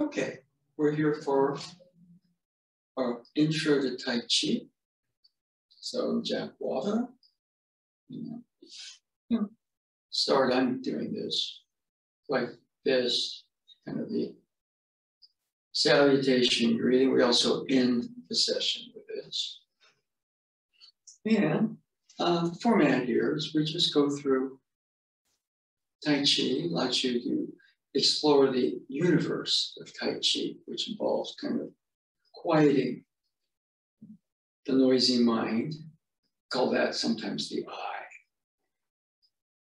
Okay, we're here for our intro to Tai Chi. So Jack Wada. You know, start, I'm doing this like this, kind of the salutation greeting. We also end the session with this. And uh, format here is we just go through Tai Chi, like you explore the universe of Tai Chi, which involves kind of quieting the noisy mind. Call that sometimes the I.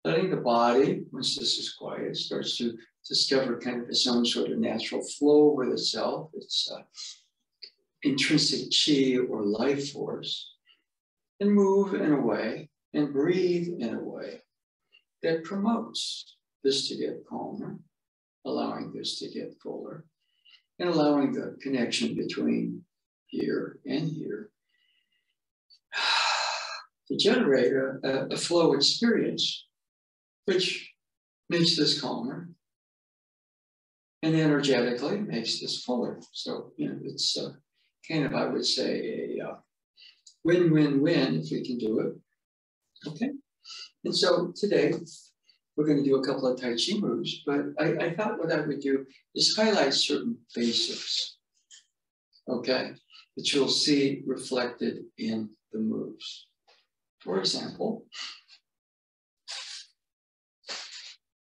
Letting the body, once this is quiet, starts to discover kind of its own sort of natural flow with itself, its uh, intrinsic chi or life force, and move in a way and breathe in a way that promotes this to get calmer allowing this to get fuller and allowing the connection between here and here to generate a, a, flow experience, which makes this calmer and energetically makes this fuller. So, you know, it's uh, kind of, I would say, a uh, win-win-win if we can do it. Okay. And so today, we're going to do a couple of Tai Chi moves, but I, I thought what I would do is highlight certain basics, okay, that you'll see reflected in the moves. For example,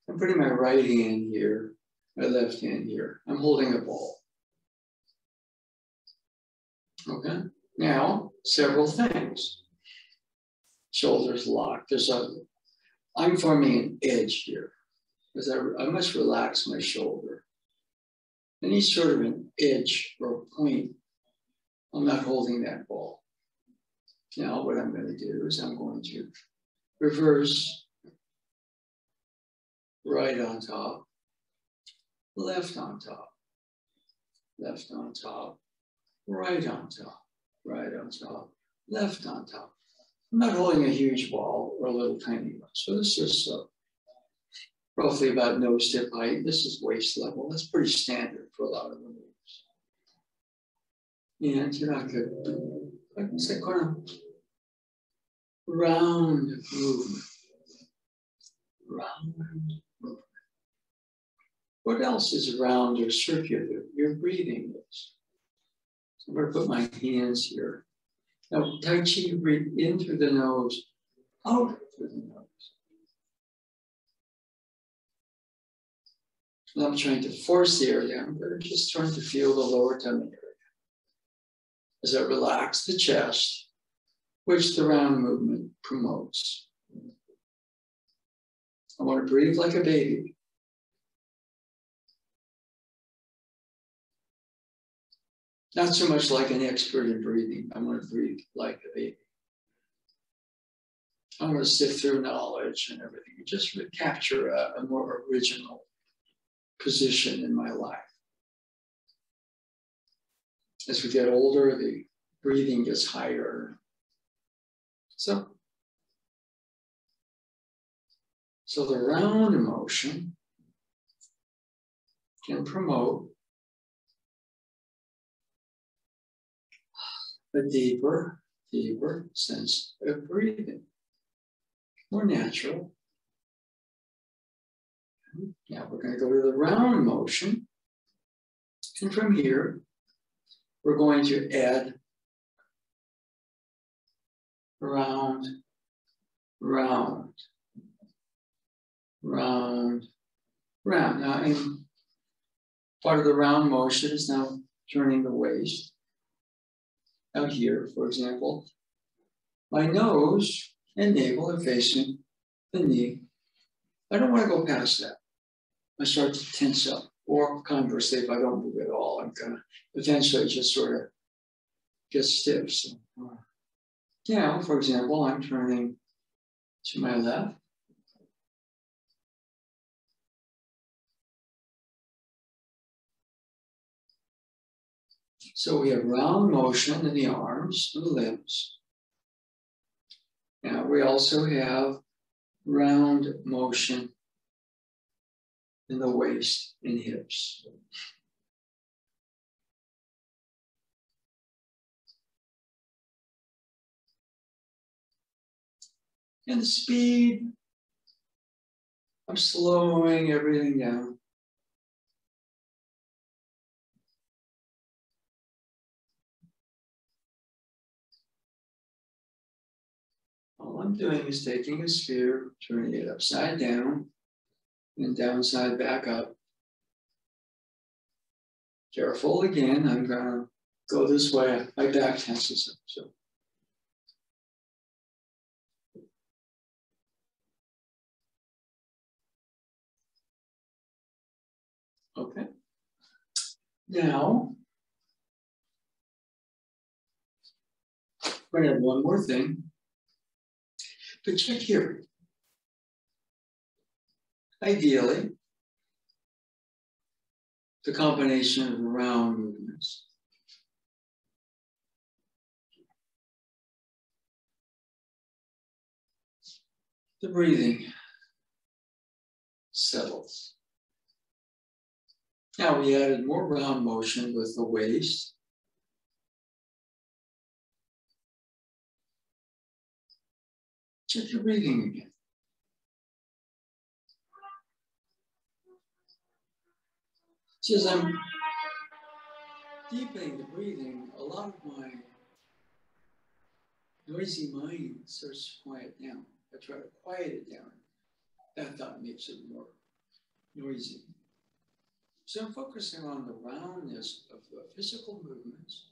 I'm putting my right hand here, my left hand here. I'm holding a ball. Okay, now several things. Shoulders locked. There's a I'm forming an edge here because I, I must relax my shoulder. Any sort of an edge or point, I'm not holding that ball. Now what I'm going to do is I'm going to reverse right on top, left on top, left on top, right on top, right on top, left on top. I'm not holding a huge ball or a little tiny one. So this is uh, roughly about nose tip height. This is waist level. That's pretty standard for a lot of the moves. And you're not good. Like kind of round movement. Round movement. What else is round or circular? Your breathing is. So I'm going to put my hands here now, Tai Chi, breathe in through the nose, out through the nose. I'm trying to force the area, I'm just trying to feel the lower tummy area. As I relax the chest, which the round movement promotes. I want to breathe like a baby. Not so much like an expert in breathing. I want to breathe like a baby. I want to sift through knowledge and everything, and just capture a, a more original position in my life. As we get older, the breathing gets higher. So, so the round emotion can promote a deeper, deeper sense of breathing. More natural. Now we're going to go to the round motion. And from here, we're going to add round, round, round, round. Now, in part of the round motion is now turning the waist out here, for example, my nose and navel are facing the knee. I don't want to go past that. I start to tense up. Or conversely, if I don't move at all, I'm gonna eventually just sort of get stiff. So, uh, now, for example, I'm turning to my left. So we have round motion in the arms and the limbs. Now we also have round motion in the waist and hips. And the speed, I'm slowing everything down. All I'm doing is taking a sphere, turning it upside down, and downside back up. Careful again, I'm gonna go this way, my back tenses up, so. Okay. Now, we're gonna have one more thing. But check here. Ideally, the combination of round movements. The breathing settles. Now we added more round motion with the waist. Check your breathing again. as I'm deepening the breathing, a lot of my noisy mind starts to quiet down. I try to quiet it down. That thought makes it more noisy. So I'm focusing on the roundness of the physical movements,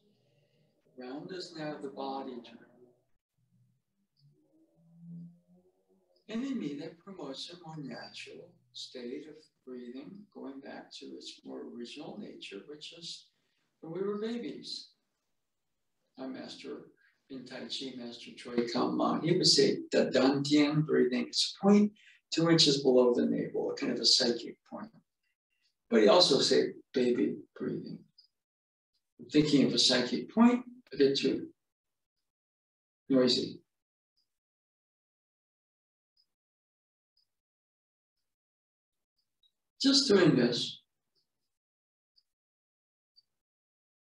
roundness now of the body turn. And in me, that promotes a more natural state of breathing, going back to its more original nature, which is when we were babies. Our master in Tai Chi, Master Choy Kam Man, he would say the Dantian breathing is point two inches below the navel, a kind of a psychic point. But he also said baby breathing. I'm thinking of a psychic point, a bit too noisy. Just doing this,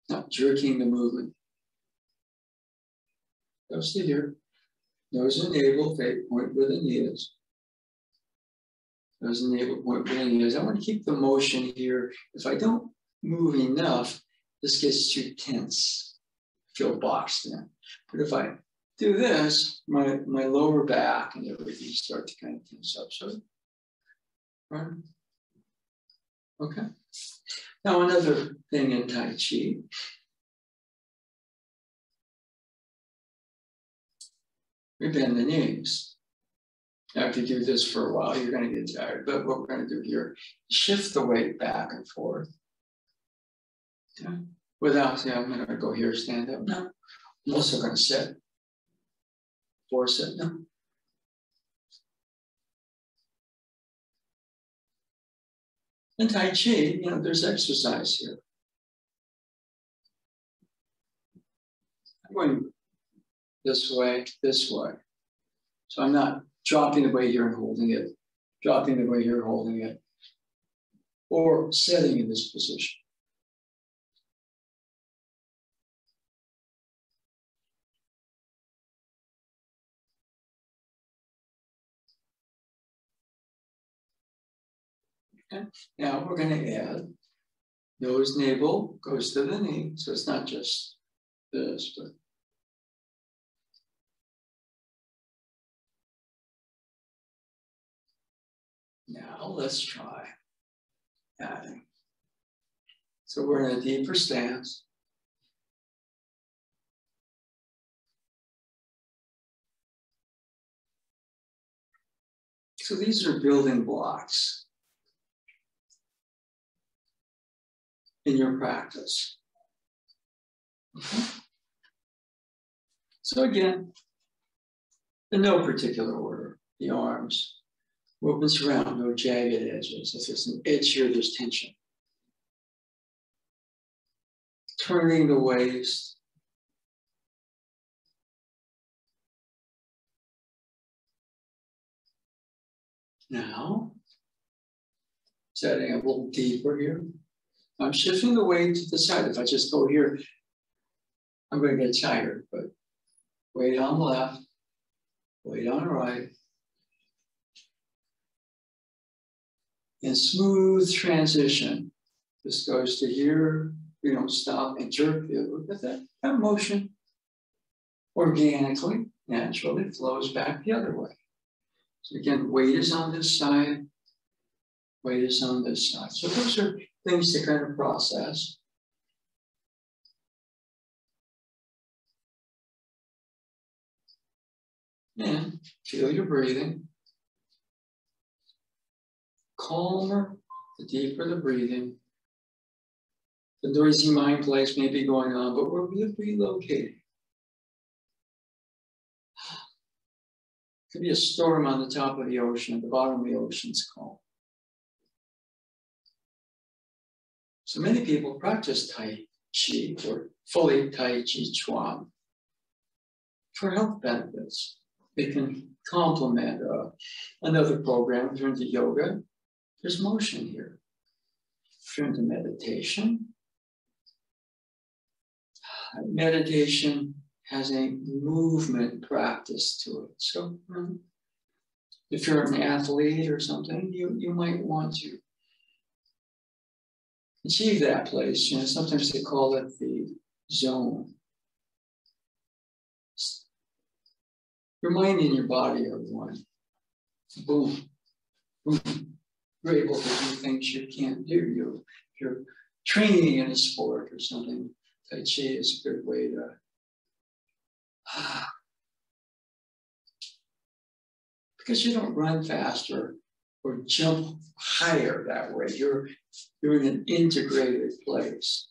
not jerking the movement. Sit here. Nose and navel, point where the knee is. Nose and navel, point where the knee is. I want to keep the motion here. If I don't move enough, this gets too tense. feel boxed in. But if I do this, my, my lower back and everything start to kind of tense up. So, right? Okay. Now another thing in Tai Chi. We bend the knees. Now, if you do this for a while, you're going to get tired. But what we're going to do here, shift the weight back and forth. Okay. Without saying, I'm going to go here, stand up. No. I'm also going to sit. Force it. No. In Tai Chi, you know, there's exercise here. I'm going this way, this way. So I'm not dropping the weight here and holding it, dropping the weight here, and holding it, or sitting in this position. Okay. Now we're going to add nose, navel goes to the knee. So it's not just this, but now let's try adding. So we're in a deeper stance. So these are building blocks. In your practice. Okay. So again, in no particular order, the arms, movements around, no jagged edges. If there's an edge here, there's tension. Turning the waist. Now, setting a little deeper here. I'm shifting the weight to the side. If I just go here, I'm going to get tired, but weight on the left. weight on the right. And smooth transition. This goes to here. We don't stop and jerk other, but that, that motion organically, naturally flows back the other way. So again, weight is on this side, weight is on this side. So those are things to kind of process. And feel your breathing. Calmer, the deeper the breathing. The noisy mind place may be going on, but we're relocating. Could be a storm on the top of the ocean, at the bottom of the ocean's calm. So many people practice Tai Chi or fully Tai Chi Chuan for health benefits. They can complement uh, another program. If you're yoga, there's motion here. If you're meditation, meditation has a movement practice to it. So um, if you're an athlete or something, you, you might want to achieve that place. You know, sometimes they call it the zone. Your mind and your body are one. Boom. Boom. You're able to do things you can't do. You, you're training in a sport or something. Tai Chi is a good way to because you don't run faster or jump higher that way. You're, you're in an integrated place.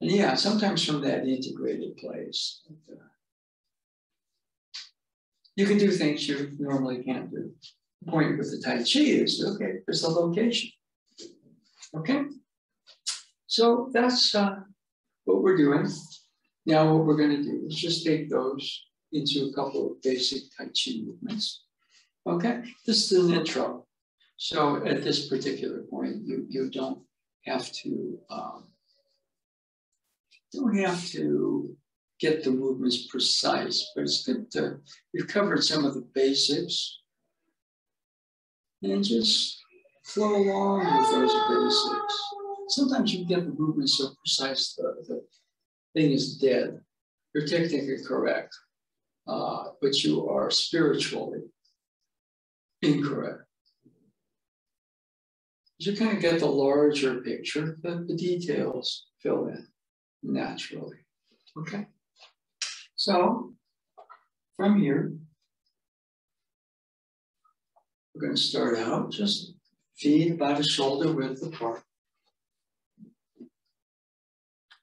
And yeah, sometimes from that integrated place, uh, you can do things you normally can't do. The point with the Tai Chi is okay, there's a location. Okay? So that's uh, what we're doing. Now what we're going to do is just take those into a couple of basic Tai Chi movements. Okay, this is an intro. So at this particular point, you, you don't have to um, don't have to get the movements precise, but it's good to, we've covered some of the basics and just flow along with those basics. Sometimes you get the movements so precise, the, the thing is dead. You're technically correct, uh, but you are spiritually incorrect. You kind of get the larger picture, but the details fill in naturally. Okay. So from here, we're going to start out just feet about a shoulder width apart.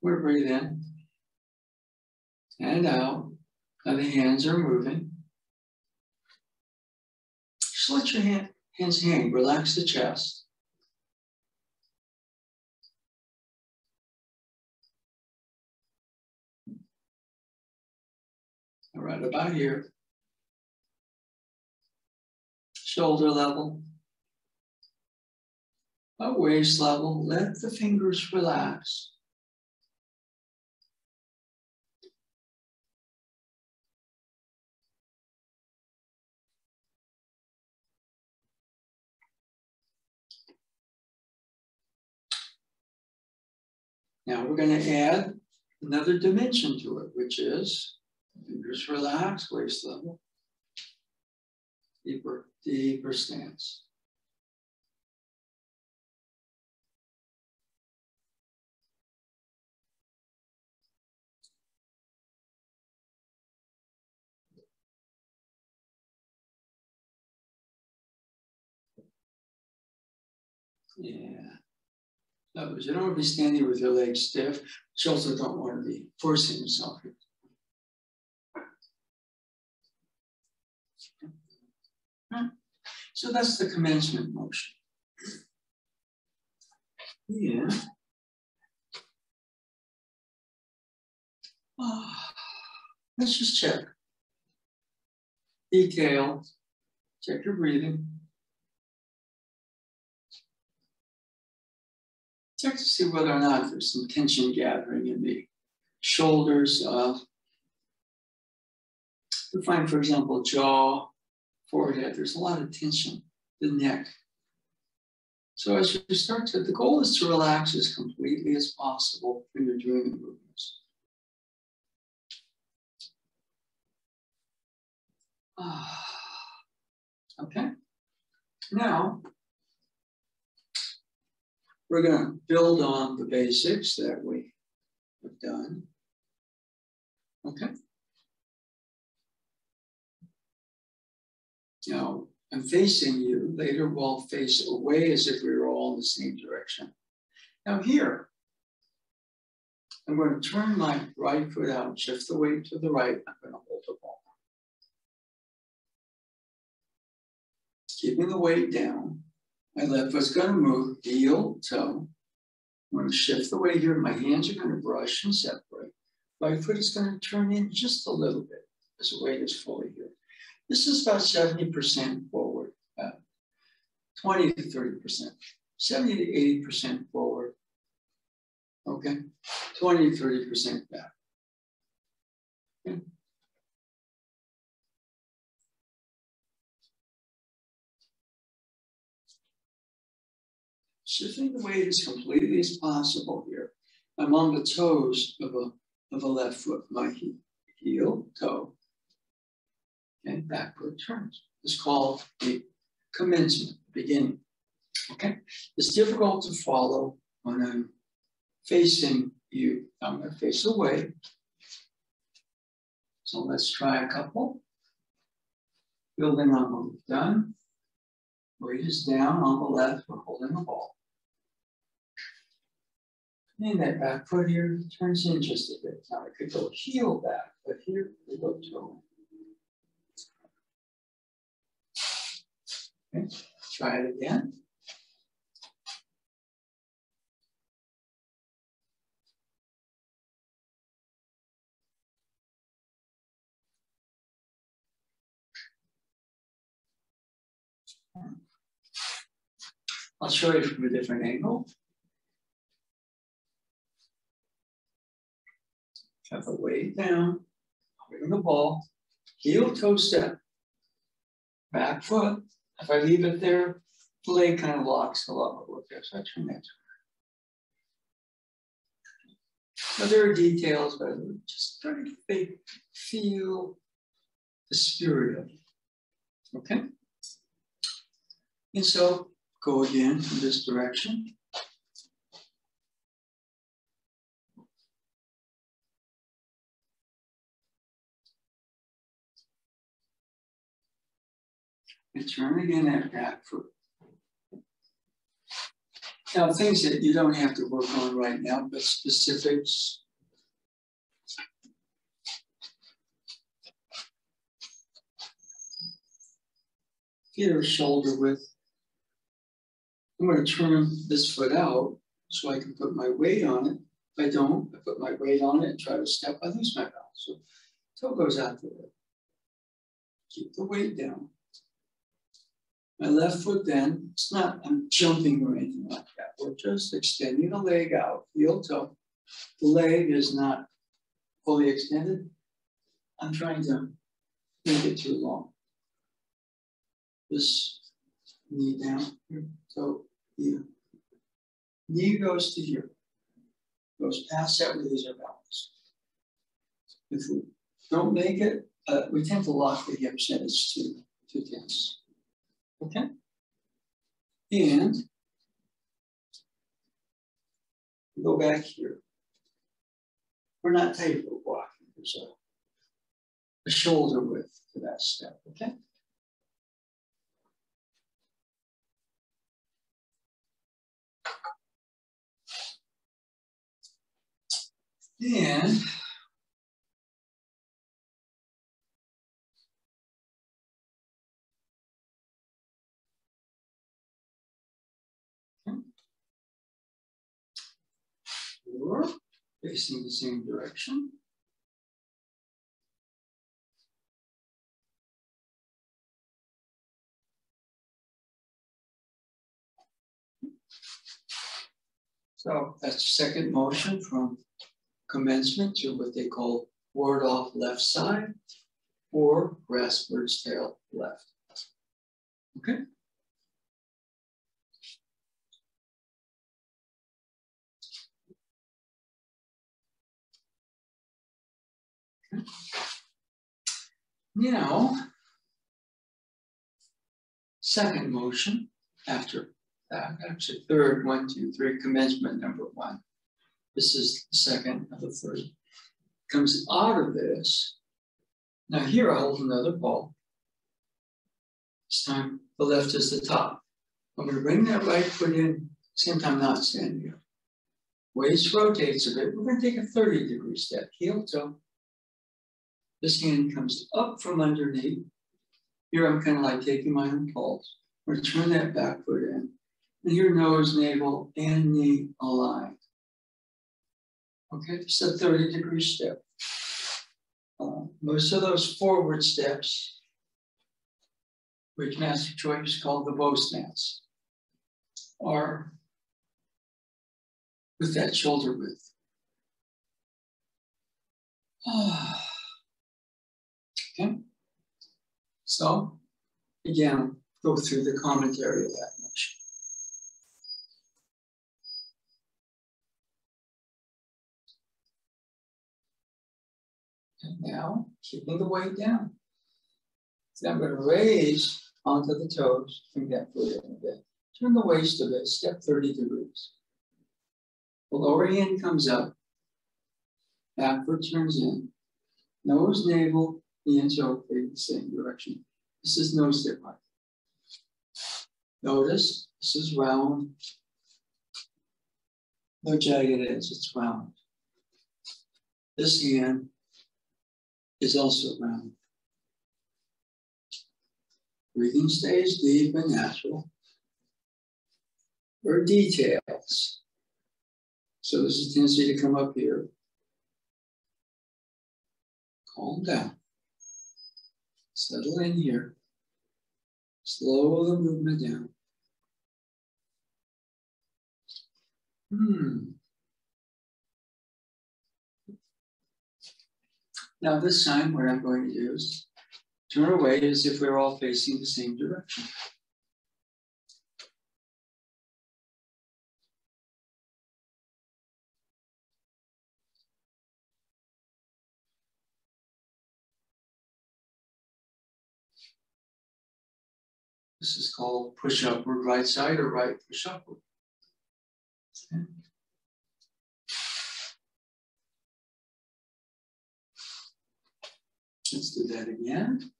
We're breathe in and out. Now the hands are moving. Let your hand, hands hang. Relax the chest. All right, about here. Shoulder level. About waist level. Let the fingers relax. Now we're going to add another dimension to it, which is fingers relax, waist level, deeper, deeper stance. Yeah. You don't want to be standing with your legs stiff. You also don't want to be forcing yourself. So that's the commencement motion. Yeah. Oh, let's just check. Detail. Check your breathing. Check to see whether or not there's some tension gathering in the shoulders. Uh, You find, for example, jaw, forehead, there's a lot of tension, the neck. So as you start to, the goal is to relax as completely as possible when you're doing the movements. Okay, now we're going to build on the basics that we have done. Okay. Now, I'm facing you. Later, we'll face away as if we were all in the same direction. Now, here, I'm going to turn my right foot out, shift the weight to the right. I'm going to hold the ball. Keeping the weight down. My left foot's going to move, heel, toe. I'm going to shift the weight here. My hands are going to brush and separate. My foot is going to turn in just a little bit as the weight is fully here. This is about 70% forward, uh, 20 to 30%, 70 to 80% forward. Okay, 20 to 30% back. Okay. Shifting the weight as completely as possible here. I'm on the toes of a, of a left foot, my heel, toe, and backward turns. It's called the commencement, beginning. Okay, it's difficult to follow when I'm facing you. I'm going to face away. So let's try a couple. Building on what we've done. Weight is down on the left, we're holding the ball. And that back foot here turns in just a bit. Now I could go heel back, but here we go toe. Okay, try it again. I'll show you from a different angle. Have the weight down, holding the ball, heel toe step, back foot, if I leave it there, the leg kind of locks a lot more there, so I turn that now, there are details, but just try to feel the spirit of it. Okay? And so go again in this direction. And turn again that back foot. Now, things that you don't have to work on right now, but specifics. Here, shoulder width. I'm going to turn this foot out so I can put my weight on it. If I don't, I put my weight on it and try to step, I lose my balance. So toe goes out the way. Keep the weight down. My left foot then, it's not, I'm jumping or anything like that. We're just extending the leg out, heel toe. The leg is not fully extended. I'm trying to make it too long. This knee down here, so here. Knee goes to here. Goes past that, lose our balance. If we don't make it, uh, we tend to lock the hips and it's too, too tense. Okay? And go back here. We're not tightrope walking. There's a, a shoulder width to that step, okay? And four, facing the same direction. So that's the second motion from commencement to what they call ward off left side. or grasp bird's tail left. Okay. Now, second motion after that, actually third, one, two, three, commencement number one. This is the second of the three. Comes out of this. Now here I hold another ball. This time the left is the top. I'm going to bring that right foot in, same time not standing up. Waist rotates a bit. We're to take a 30 degree step, heel toe. This hand comes up from underneath. Here I'm kind of like taking my own pulse. We're turn that back foot in. And your nose, navel, and knee aligned. Okay, it's a 30 degree step. Uh, most of those forward steps, which Master Choy called the bow stance, are with that shoulder width. Okay, so again, go through the commentary of that motion. And now, keeping the weight down. So I'm going to raise onto the toes, bring that foot in a bit. Turn the waist a bit, step 30 degrees. The lower hand comes up, back foot turns in, nose, navel, the and toe the same direction. This is no step height. Notice this is round. No jagged edge, it's round. This hand is also round. Breathing stays deep and natural. Or details. So there's a tendency to come up here. Calm down. Settle in here. Slow the movement down. Hmm. Now this time what I'm going to do is turn away as if we're all facing the same direction. This is called push upward right side or right push upward. Okay. Let's do that again.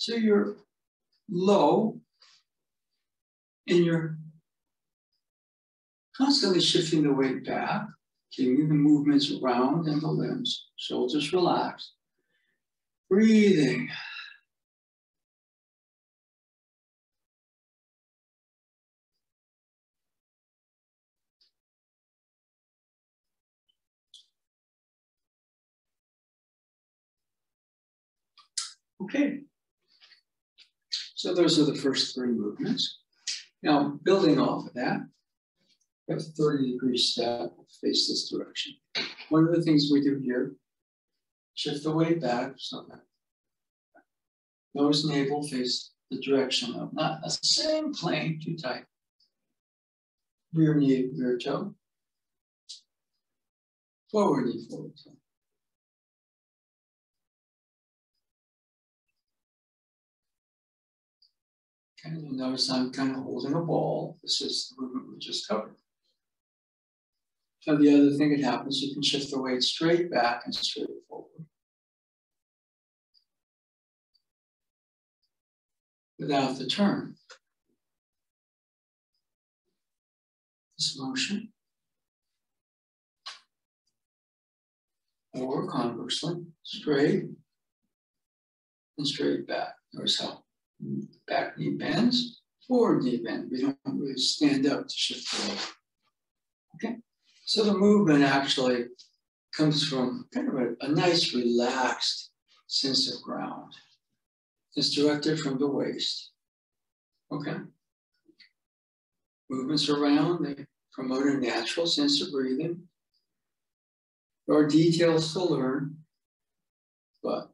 So you're low and you're constantly shifting the weight back, keeping the movements around in the limbs, shoulders relaxed. Breathing. Okay. So those are the first three movements. Now, building off of that, we have a 30 degree step, face this direction. One of the things we do here, shift the weight back, so that nose, navel face the direction of not the same plane, too tight. Rear knee, rear toe. Forward knee, forward toe. And you notice I'm kind of holding a ball. This is the movement we just covered. So the other thing that happens, you can shift the weight straight back and straight forward. Without the turn. This motion. Or conversely, straight and straight back. How back knee bends, forward knee bend. We don't really stand up to shift weight. Okay. So the movement actually comes from kind of a, a nice relaxed sense of ground. It's directed from the waist. Okay. Movements around, they promote a natural sense of breathing. There are details to learn, but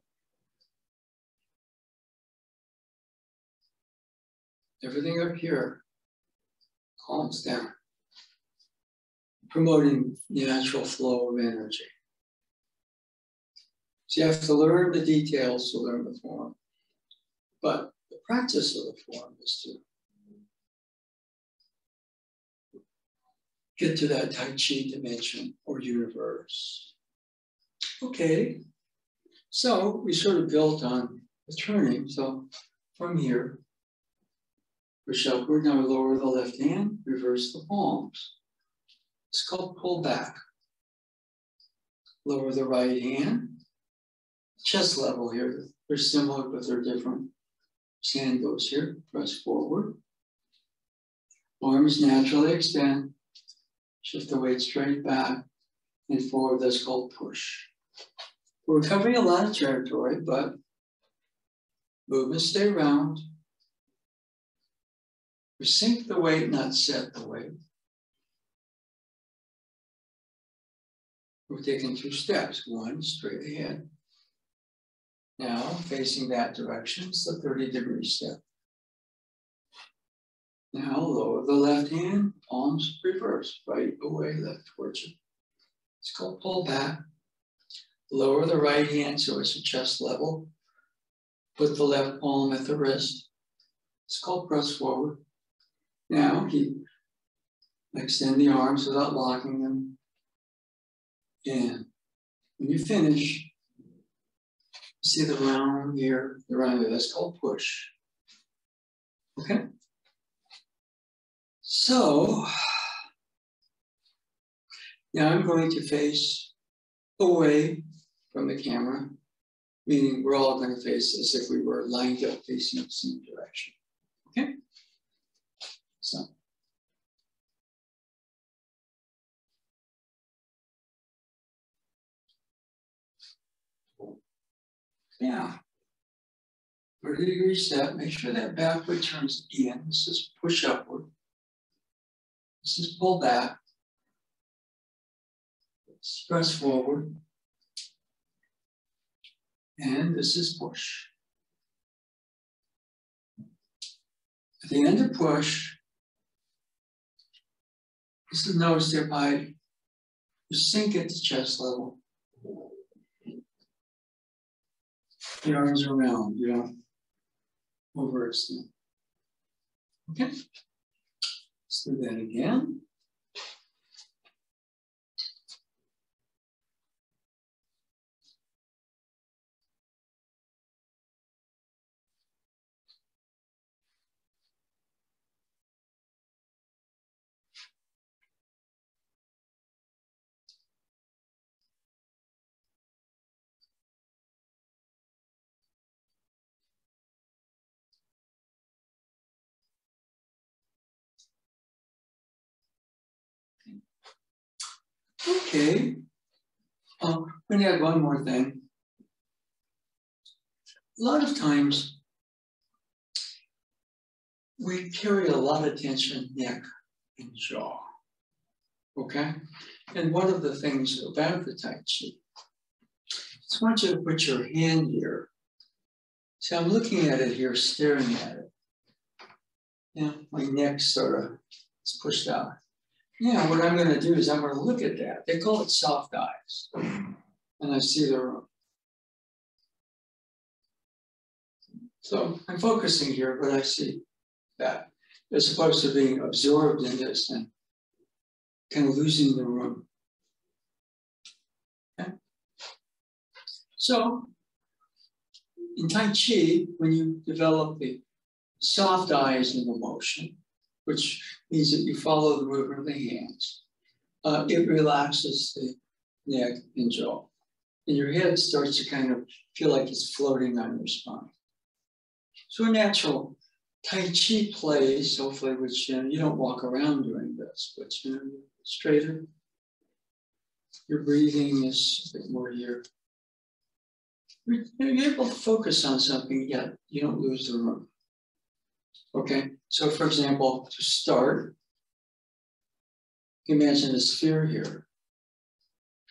everything up here calms down, promoting the natural flow of energy. So you have to learn the details to learn the form. But the practice of the form is to get to that Tai Chi dimension or universe. Okay, so we sort of built on the turning. So from here, push upward, now lower the left hand, reverse the palms. It's called pull back. Lower the right hand, chest level here. They're similar, but they're different. Hand goes here, press forward. Arms naturally extend. Shift the weight straight back and forward. That's called push. We're covering a lot of territory, but movements stay round. Sink the weight, not set the weight. We're taking two steps. One, straight ahead. Now, facing that direction, is the 30 degree step. Now lower the left hand, palms reverse, right away, left towards you. It's called pull back. Lower the right hand so it's at chest level. Put the left palm at the wrist. It's called press forward. Now keep extend the arms without locking them. And when you finish, see the round here, the round here, that's called push. Okay? So, now I'm going to face away from the camera, meaning we're all going to face as if we were lined up facing the same direction. So. Yeah. 30 degree step, make sure that backward turns in. This is push upward. This is pull back. Press forward. And this is push. At the end of push, this is nose dip height. You sink at the chest level. The arms around, you don't overextend. Okay, let's do that again. Okay. Um, I'm going to add one more thing. A lot of times we carry a lot of tension neck and jaw. Okay? And one of the things about the Tai Chi, I want you to put your hand here. See, I'm looking at it here, staring at it. Yeah, my neck sort of is pushed out. Yeah, what I'm going to do is I'm going to look at that. They call it soft eyes. And I see the room. So I'm focusing here, but I see that as opposed to being absorbed in this and kind of losing the room. Okay? So in Tai Chi, when you develop the soft eyes in the motion, which means that you follow the movement of the hands. Uh, it relaxes the neck and jaw. And your head starts to kind of feel like it's floating on your spine. So a natural Tai Chi place, hopefully, which you, know, you don't walk around doing this, but you know, straighter, your breathing is a bit more here. You're able to focus on something, yet you don't lose the room. Okay, so for example, to start, imagine a sphere here.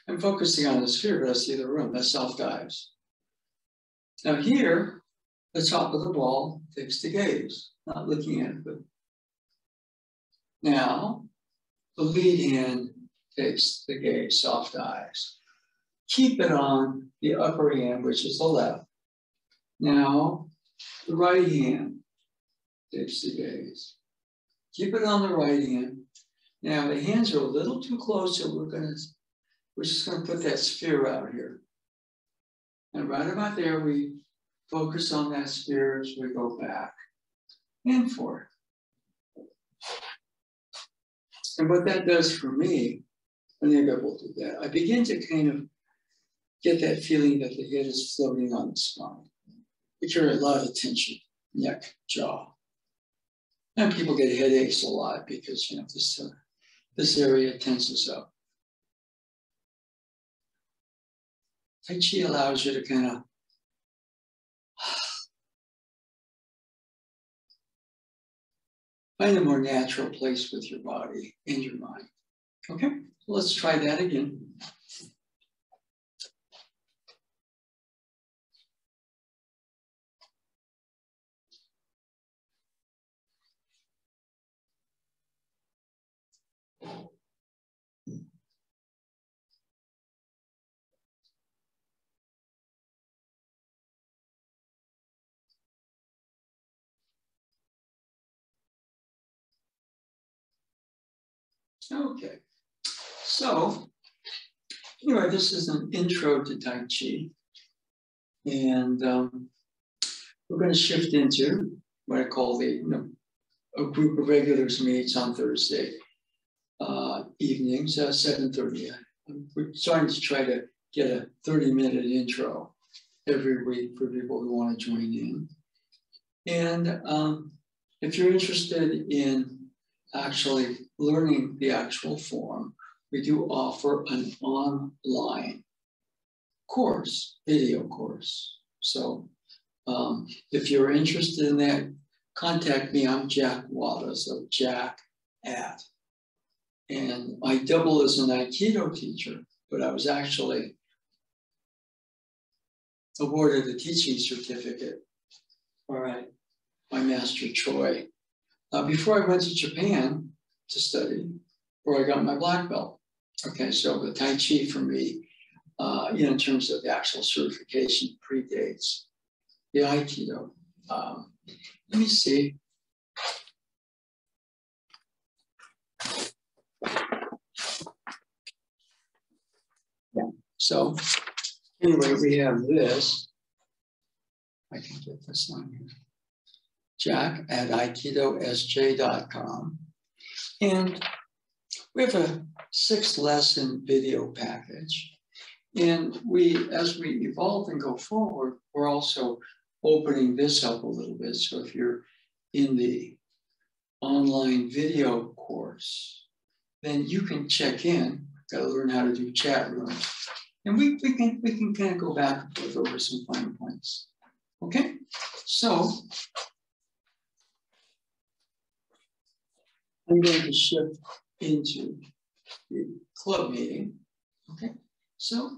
I'm focusing on the sphere, but I see the room, that's soft eyes. Now here, the top of the ball takes the gaze, not looking at it, but now the lead hand takes the gaze, soft eyes. Keep it on the upper hand, which is the left. Now, the right hand takes the gaze. Keep it on the right hand. Now, the hands are a little too close, so we're gonna, we're just gonna put that sphere out here. And right about there, we focus on that sphere as we go back and forth. And what that does for me, when I'm able to do that, I begin to kind of get that feeling that the head is floating on the spine. Carry a lot of tension, neck, jaw. And people get headaches a lot because you know this uh, this area tenses up. Tai Chi allows you to kind of find a more natural place with your body and your mind. Okay, let's try that again. Okay, so anyway, this is an intro to Tai Chi. And um, we're going to shift into what I call the, you know, a group of regulars meets on Thursday uh, evenings at 7.30. We're starting to try to get a 30 minute intro every week for people who want to join in. And um, if you're interested in actually learning the actual form, we do offer an online course, video course. So um, if you're interested in that, contact me. I'm Jack Wada, so Jack at. And I double as an Aikido teacher, but I was actually awarded a teaching certificate. All right, my master Choy uh, before I went to Japan to study, where I got my black belt. Okay, so the Tai Chi for me, uh, in terms of the actual certification, predates the Aikido. Um, let me see. Yeah. So anyway, we have this. I can get this on here jack at aikidosj.com. And we have a six lesson video package. And we, as we evolve and go forward, we're also opening this up a little bit. So if you're in the online video course, then you can check in. Got to learn how to do chat rooms. And we, we can we can kind of go back and forth over some fine points. Okay, so I'm going to shift into the club meeting. Okay, so